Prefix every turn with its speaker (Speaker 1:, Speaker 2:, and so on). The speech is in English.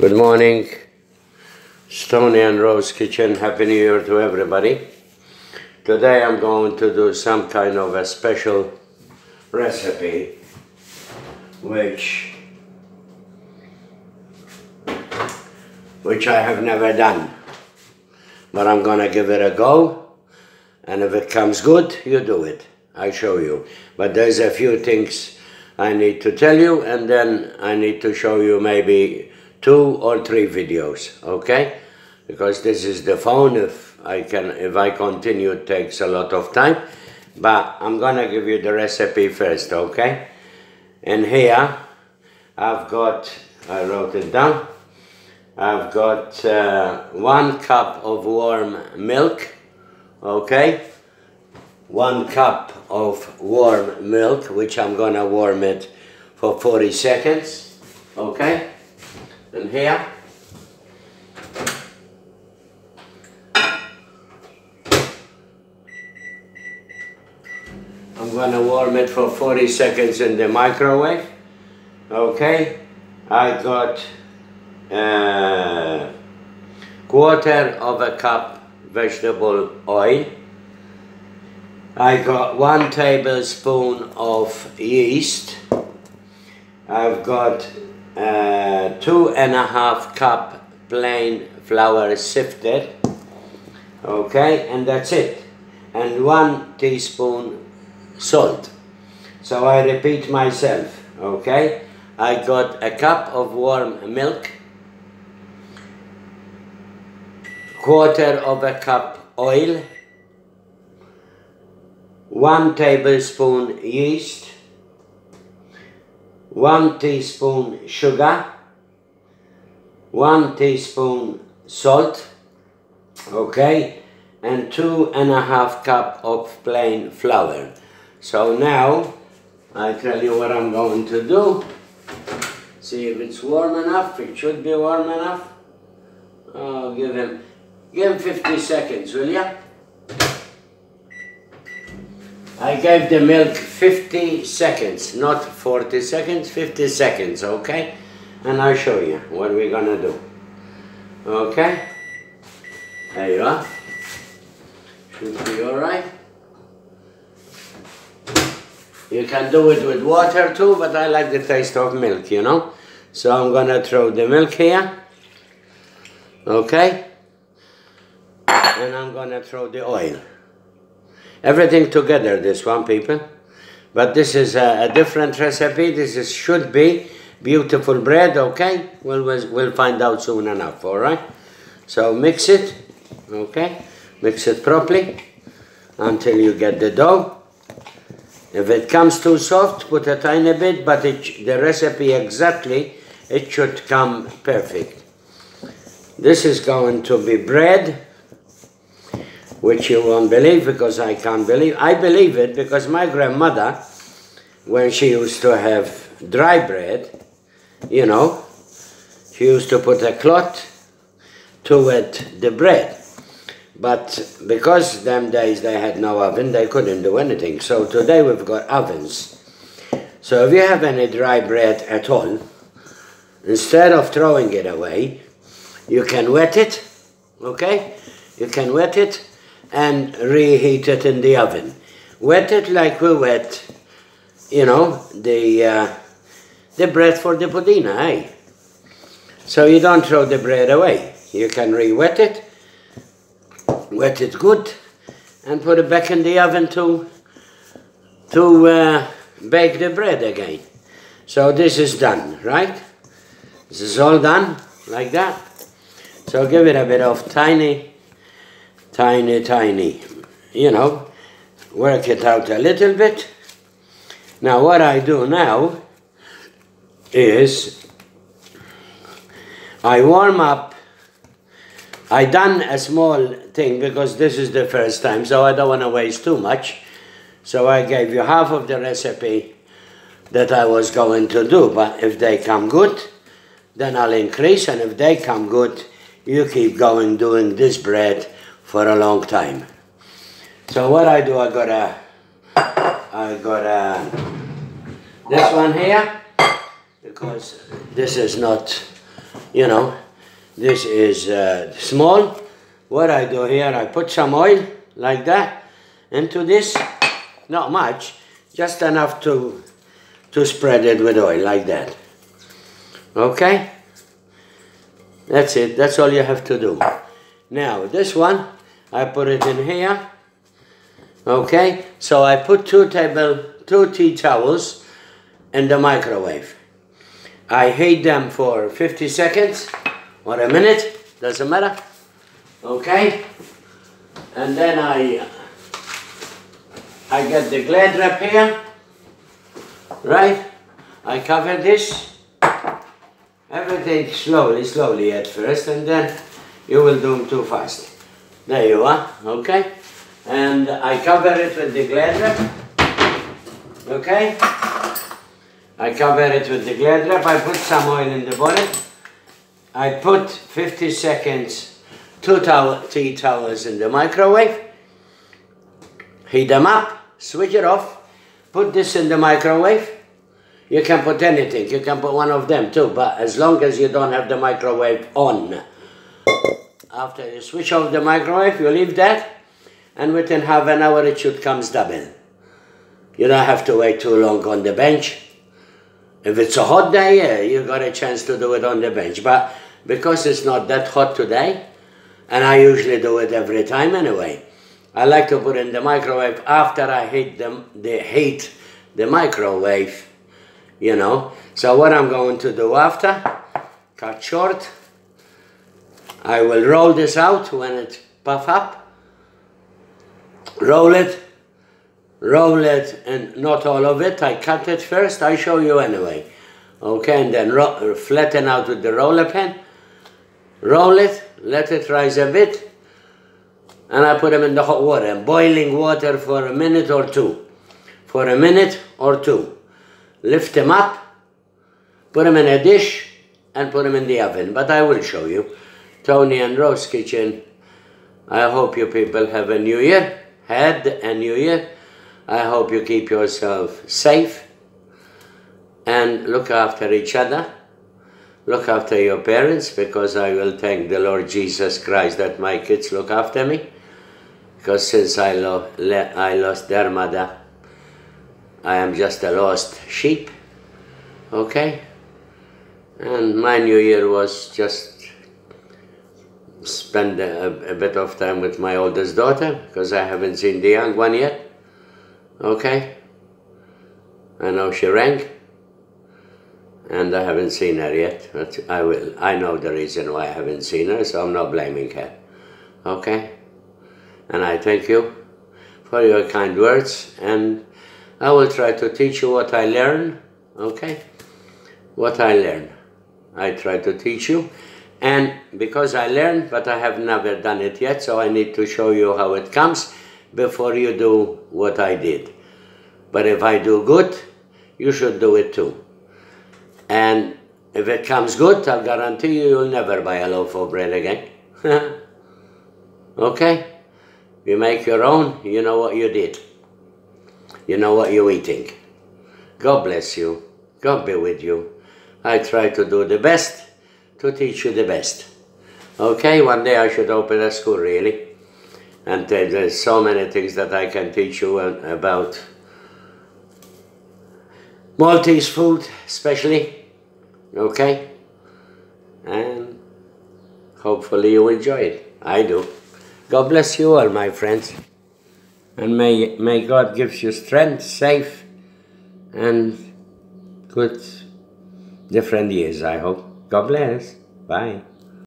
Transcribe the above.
Speaker 1: Good morning, Stony and Rose Kitchen. Happy New Year to everybody. Today I'm going to do some kind of a special recipe which which I have never done. But I'm gonna give it a go and if it comes good, you do it. I show you. But there's a few things I need to tell you and then I need to show you maybe two or three videos, okay? Because this is the phone, if I can, if I continue, it takes a lot of time. But I'm gonna give you the recipe first, okay? And here, I've got, I wrote it down, I've got uh, one cup of warm milk, okay? One cup of warm milk, which I'm gonna warm it for 40 seconds, okay? Here, I'm gonna warm it for 40 seconds in the microwave, okay? I got uh, quarter of a cup vegetable oil. I got one tablespoon of yeast. I've got uh, two and a half cup plain flour sifted. Okay, and that's it. And one teaspoon salt. So I repeat myself, okay? I got a cup of warm milk, quarter of a cup oil, one tablespoon yeast, one teaspoon sugar, one teaspoon salt, okay, and two and a half cup of plain flour. So now I tell you what I'm going to do. See if it's warm enough. It should be warm enough. Oh, give him, give him 50 seconds, will ya? I gave the milk 50 seconds, not 40 seconds, 50 seconds, okay? And I'll show you what we're gonna do. Okay? There you are. Should be alright. You can do it with water too, but I like the taste of milk, you know? So I'm gonna throw the milk here. Okay? And I'm gonna throw the oil. Everything together, this one, people. But this is a, a different recipe. This is, should be beautiful bread, okay? We'll, we'll find out soon enough, all right? So mix it, okay? Mix it properly until you get the dough. If it comes too soft, put a tiny bit, but it, the recipe exactly, it should come perfect. This is going to be bread, which you won't believe because I can't believe. I believe it because my grandmother, when she used to have dry bread, you know, she used to put a cloth to wet the bread. But because them days they had no oven, they couldn't do anything. So today we've got ovens. So if you have any dry bread at all, instead of throwing it away, you can wet it, okay? You can wet it and reheat it in the oven. Wet it like we wet, you know, the, uh, the bread for the budina, eh? So you don't throw the bread away. You can re-wet it wet it good and put it back in the oven to to uh, bake the bread again. So this is done, right? This is all done like that. So give it a bit of tiny, tiny, tiny, you know, work it out a little bit. Now what I do now is I warm up I done a small thing because this is the first time, so I don't want to waste too much. So I gave you half of the recipe that I was going to do, but if they come good, then I'll increase, and if they come good, you keep going doing this bread for a long time. So what I do, I got a, I got a, this one here, because this is not you know, this is uh, small. What I do here, I put some oil like that into this. Not much, just enough to, to spread it with oil like that. Okay? That's it, that's all you have to do. Now, this one, I put it in here. Okay, so I put two table, two tea towels in the microwave. I heat them for 50 seconds or a minute, doesn't matter. Okay, and then I uh, I get the glad wrap here, right? I cover this, everything slowly, slowly at first, and then you will do them too fast. There you are, okay? And I cover it with the glad okay? I cover it with the glad wrap, I put some oil in the bottom, I put 50 seconds, two towel, tea towels in the microwave, heat them up, switch it off, put this in the microwave. You can put anything, you can put one of them too, but as long as you don't have the microwave on. After you switch off the microwave, you leave that, and within half an hour it should come double. You don't have to wait too long on the bench. If it's a hot day, yeah, you got a chance to do it on the bench. But because it's not that hot today, and I usually do it every time anyway, I like to put in the microwave after I heat the, the heat the microwave, you know. So what I'm going to do after, cut short, I will roll this out when it puff up, roll it, roll it, and not all of it, I cut it first, I show you anyway. Okay, and then flatten out with the roller pen, roll it, let it rise a bit, and I put them in the hot water, boiling water for a minute or two. For a minute or two. Lift them up, put them in a dish, and put them in the oven. But I will show you. Tony and Rose Kitchen. I hope you people have a new year, had a new year. I hope you keep yourself safe and look after each other. Look after your parents because I will thank the Lord Jesus Christ that my kids look after me because since I, lo I lost their mother, I am just a lost sheep, okay? And my new year was just spend a, a, bit of time with my oldest daughter, because I haven't seen the young one yet, okay? I know she rang, and I haven't seen her yet, but I will. I know the reason why I haven't seen her, so I'm not blaming her, okay? and I thank you for your kind words and I will try to teach you what I learn, okay? What I learn. I try to teach you and because I learned but I have never done it yet so I need to show you how it comes before you do what I did. But if I do good, you should do it too. And if it comes good, I'll guarantee you you'll never buy a loaf of bread again. okay? You make your own, you know what you did. You know what you're eating. God bless you. God be with you. I try to do the best to teach you the best. Okay, one day I should open a school really. And there's so many things that I can teach you about Maltese food, especially. Okay? And hopefully you enjoy it. I do. God bless you all, my friends. And may, may God give you strength, safe, and good different years, I hope. God bless. Bye.